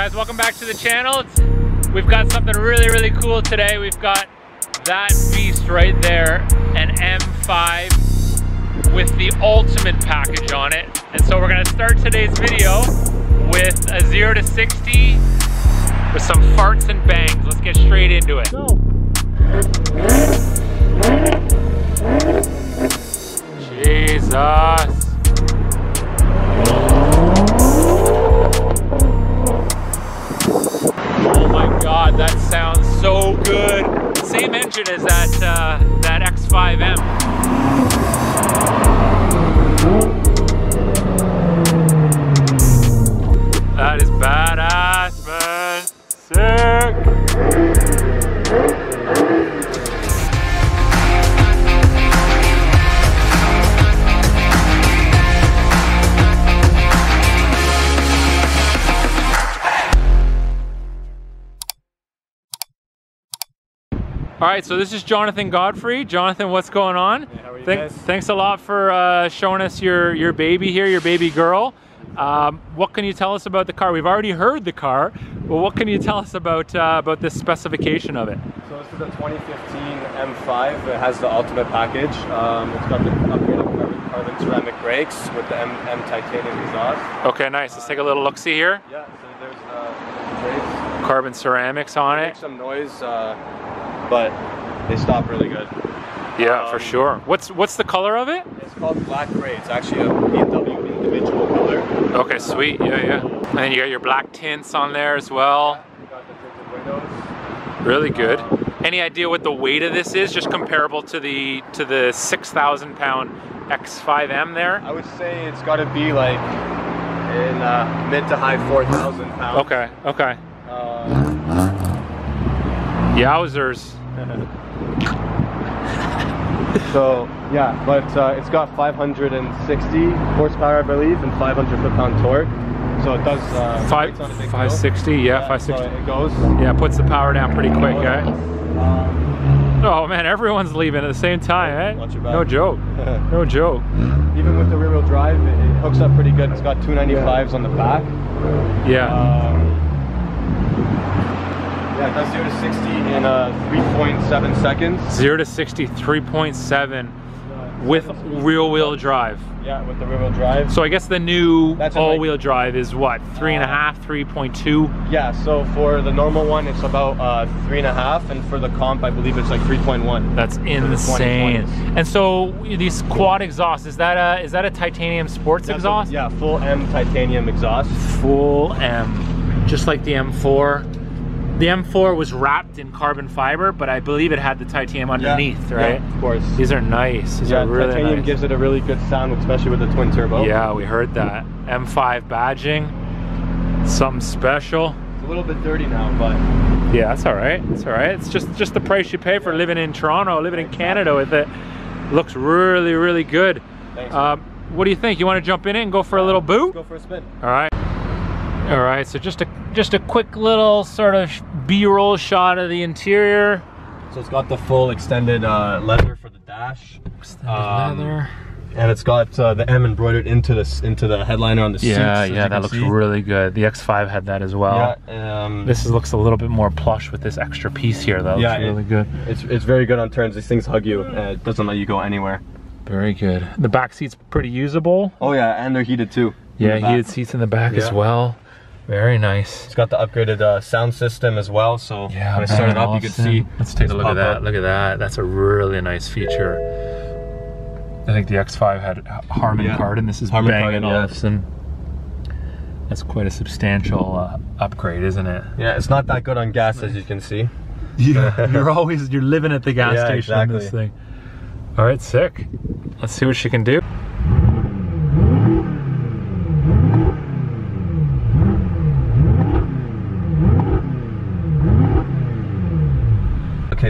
guys, welcome back to the channel. It's, we've got something really, really cool today. We've got that beast right there, an M5 with the ultimate package on it. And so we're gonna start today's video with a zero to 60 with some farts and bangs. Let's get straight into it. Engine as All right, so this is Jonathan Godfrey. Jonathan, what's going on? how are you guys? Thanks a lot for uh, showing us your your baby here, your baby girl. Um, what can you tell us about the car? We've already heard the car, but what can you tell us about uh, about this specification of it? So this is a 2015 M5. It has the ultimate package. Um, it's got the upgraded carbon, ceramic brakes with the M, M titanium exhaust. Okay, nice. Let's take a little look see here. Yeah, so there's uh, brakes. Carbon ceramics on it. Make some noise, uh, but they stop really good. Yeah, for um, sure. What's what's the color of it? It's called black gray. It's actually a BMW individual color. Okay, sweet. Yeah, yeah. And then you got your black tints on there as well. We got the tinted windows. Really good. Um, Any idea what the weight of this is? Just comparable to the to the six thousand pound X5M there. I would say it's got to be like in uh, mid to high 4,000 pounds. Okay. Okay. Uh, Yowzers. So yeah, but uh, it's got 560 horsepower, I believe, and 500 foot-pound torque. So it does. Uh, Five it's not a big five sixty. Yeah, five so it goes. Yeah, puts the power down pretty quick, eh? Um, Oh man, everyone's leaving at the same time, eh? Watch your back. No joke. No joke. even with the rear-wheel drive, it, it hooks up pretty good. It's got 295s on the back. Yeah. Um, yeah, does zero to 60 in uh, 3.7 seconds. Zero to 60, 3.7 with rear-wheel drive. Yeah, with the rear-wheel drive. So I guess the new That's like- all-wheel drive is what? Three and a Uh, half, 3.2. Yeah, so for the normal one, it's about uh, three and a half, and for the comp, I believe it's like 3.1. That's insane. 2020s. And so these quad exhausts, is that a is that a titanium sports That's a- exhaust? yeah, full M titanium exhaust. Full M, just like the M4. The M4 was wrapped in carbon fiber, but I believe it had the titanium underneath, Yeah, right? Yeah, of course. These are nice. These yeah, are really titanium nice. gives it a really good sound, especially with the twin turbo. yeah, we heard that. M5 badging, something special. It's a little bit dirty now, but Yeah, that's all right. It's all right. It's just just the price you pay for living in Toronto, living in Canada with it. Looks really, really good. thanks. Um, what do you think? You want to jump in it and go for a little boot? Go for a spin. All right. All right. So just a just a quick little sort of B-roll shot of the interior. So it's got the full extended uh, leather for the dash, Extended Um, leather. and it's got uh, the M embroidered into this into the headliner on the seats. Yeah, yeah, that looks see. really good. The X5 had that as well. Yeah, um, This is, looks a little bit more plush with this extra piece here. though. Yeah, it- really good. it's it's very good on turns. These things hug you. Uh, it doesn't let you go anywhere. Very good. The back seat's pretty usable. Oh yeah, and they're heated too. Yeah, heated seats in the back as well. Very nice. It's got the upgraded uh, sound system as well. So Yeah, when I started up, you could see. Let's take a look at that. up. Look at that. That's a really nice feature. I think the X5 had Harman Yeah. Kardon. This is Harman Bang Kardon, yeah. Olufsen. That's quite a substantial uh, upgrade, isn't it? Yeah, it's not that good on gas as you can see. Yeah, you're always you're living at the gas Yeah, station in this exactly. thing. All right, sick. Let's see what she can do.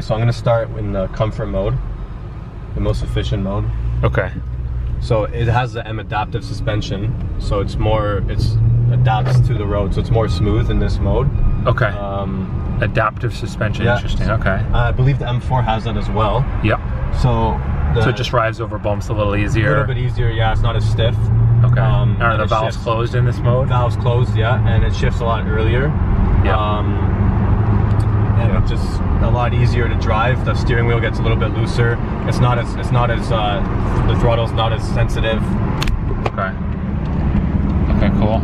Okay, so I'm gonna start in the comfort mode, the most efficient mode. Okay. So it has the M adaptive suspension, so it's more it's adapts to the road, so it's more smooth in this mode. Okay. Um, Adaptive suspension. yeah. Interesting. Okay. I believe the M4 has that as well. Yep. So the, So it just rides over bumps a little easier. a little bit easier. Yeah, it's not as stiff. Okay. Um, Are the valves shifts- closed in this mode? Valves closed, yeah, and it shifts a lot earlier. Yeah. Um, it's just a lot easier to drive. The steering wheel gets a little bit looser. It's not as it's not as uh, the throttle's not as sensitive. Okay. Okay, cool.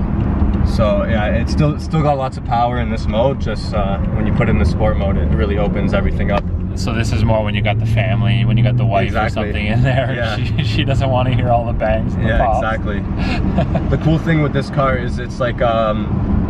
So yeah, it's still still got lots of power in this mode. Just uh, when you put in the sport mode, it really opens everything up. So this is more when you got the family, when you got the wife Exactly. or something in there. Yeah. She, she doesn't want to hear all the bangs and the Yeah, exactly. the cool thing with this car is it's like um,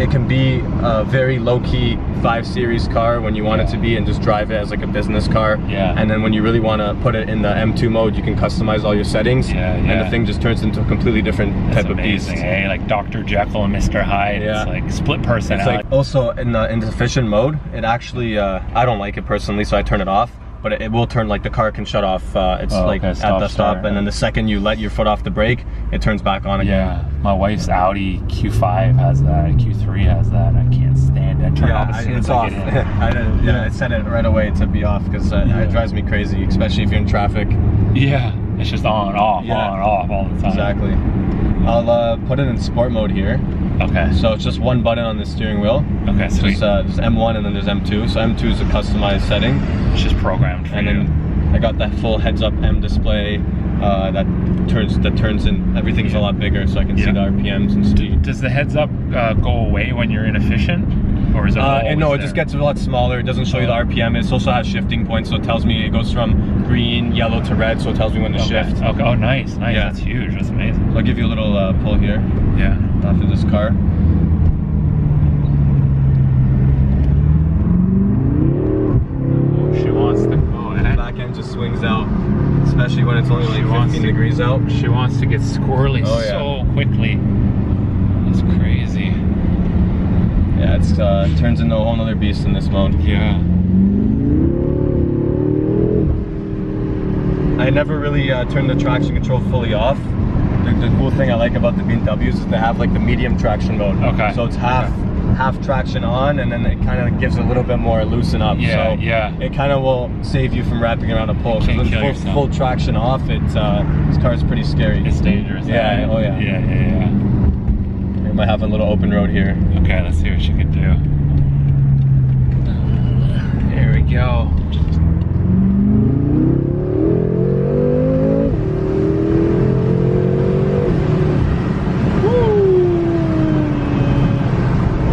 it can be a very low-key 5 Series car when you want it to be and just drive it as like a business car. Yeah. And then when you really want to put it in the M2 mode, you can customize all your settings. Yeah, And the thing just turns into a completely different That's type of beast. amazing, eh? Like Dr. Jekyll and Mr. Hyde. Yeah. It's like split It's personality. like also in the in the efficient mode, it actually uh, I don't like it personally, so I turn it off. But it, it will turn like the car can shut off. Uh, it's Oh, like okay, at the stop, start. and then the second you let your foot off the brake, it turns back on again. yeah. My wife's Audi Q5 has that. Q3 has that. I can't stand it. I turn it off as I- it's as I off. I did, yeah, I set it right away to be off because uh, Yeah. it drives me crazy, especially if you're in traffic. Yeah. It's just on, and off, Yeah. on, off all the time. Exactly. I'll uh, put it in sport mode here. Okay. So it's just one button on the steering wheel. Okay, sweet. There's, uh, there's M1 and then there's M2. So M2 is a customized setting. it's just programmed for and you. then I got that full heads-up M display uh, that turns that turns in everything's a lot bigger, so I can see the RPMs and speed. Does the heads up uh, go away when you're inefficient? Or is it Uh, and no, it just gets a lot smaller. It doesn't show you the RPM. It also has shifting points, so it tells me it goes from green, yellow to red, so it tells me when to okay. shift. Okay. Oh, nice, nice. Yeah. That's huge. That's amazing. I'll give you a little uh, pull here Yeah. after this car. Oh, she wants to go. And the back end just swings out, especially when it's only She like wants 15 to- degrees out. She wants to get squirrely Oh, yeah. so quickly. That's crazy. Yeah, it's uh, turns into a whole other beast in this mode. Yeah. I never really uh, turned the traction control fully off. The, the cool thing I like about the BMWs is they have like the medium traction mode. Okay. So it's half half traction on, and then it kind of gives a little bit more loosen up. Yeah, so yeah. It kind of will save you from wrapping around a pole. Because full, full traction off, it uh, this car is pretty scary. It's dangerous. Yeah, eh? oh, yeah. yeah. Yeah, yeah, We might have a little open road here. Okay, let's see what she can do. There we go.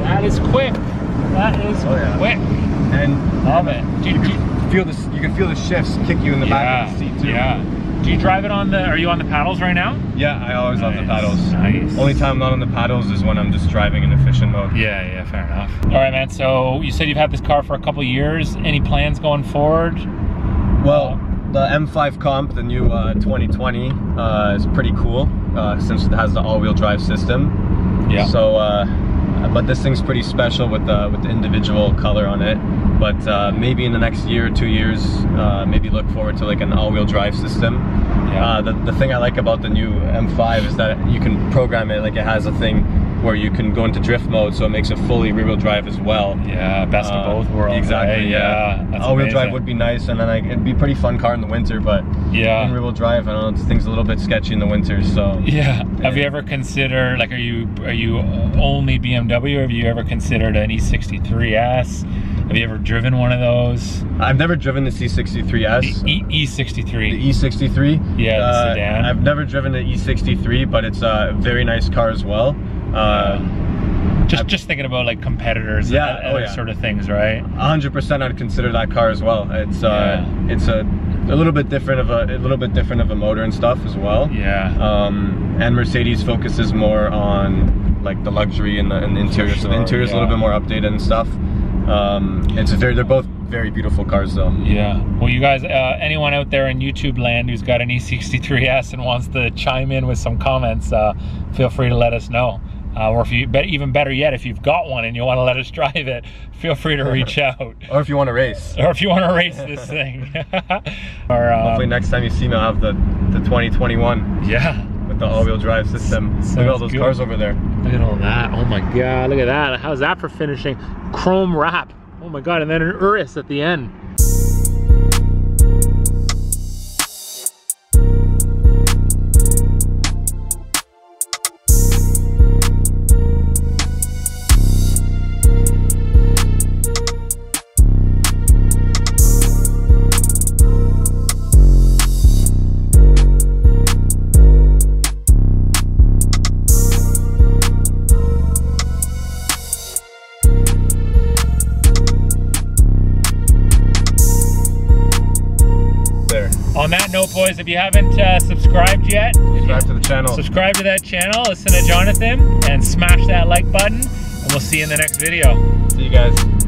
That is quick. That is Oh, yeah. quick. And Love it. Do, you can feel this. You can feel the shifts kick you in the back of the seat too. Yeah. Do you drive it on the? Are you on the paddles right now? Yeah, I always love the paddles. nice. Only time I'm not on the paddles is when I'm just driving in efficient mode. Yeah, yeah, fair enough. All right, man. So you said you've had this car for a couple years. Any plans going forward? Well, the M5 Comp, the new uh, 2020, uh, is pretty cool uh, since it has the all-wheel drive system. Yeah. So, uh, but this thing's pretty special with the with the individual color on it. But uh, maybe in the next year or two years, uh, maybe look forward to like an all-wheel drive system. Yeah. Uh, the, the thing I like about the new M5 is that you can program it like it has a thing where you can go into drift mode, so it makes it fully rear-wheel drive as well. Yeah, best of Uh, both worlds. Exactly. eh? Yeah. that's All-wheel drive would be nice, and then it'd be a pretty fun car in the winter. But Yeah. in rear-wheel drive, I don't know, thing's a little bit sketchy in the winter. So Yeah. Have you ever considered like are you are you only BMW or have you ever considered an E63s? Have you ever driven one of those? I've never driven the C63s. E E63. the E63. Yeah, the Uh, sedan. I've never driven the E63, but it's a very nice car as well. Uh, just just thinking about like competitors Yeah, and oh, other yeah. sort of things, right? 100% I'd consider that car as well. It's uh, it's a, a little bit different of a, a little bit different of a motor and stuff as well. Yeah. Um, and Mercedes focuses more on like the luxury and the, and the interior. so the sure, interior is a little bit more updated and stuff. Um, it's very they're both very beautiful cars though. Yeah. Well, you guys, uh, anyone out there in YouTube land who's got an E63s and wants to chime in with some comments, uh, feel free to let us know. Uh, or if you, but even better yet, if you've got one and you want to let us drive it, feel free to reach out. Or if you want to race. Or if you want to race this thing. or um, Hopefully next time you see me, I'll have the the 2021 yeah. The all-wheel drive system. Look at all those good. cars over there. Look at all that. Oh my god, look at that. How's that for finishing? Chrome wrap. Oh my god, and then an Urus at the end. On that note, boys, if you haven't uh, subscribed yet, Subscribe to the channel. subscribe to that channel, listen to Jonathan, and smash that like button, and we'll see you in the next video. See you guys.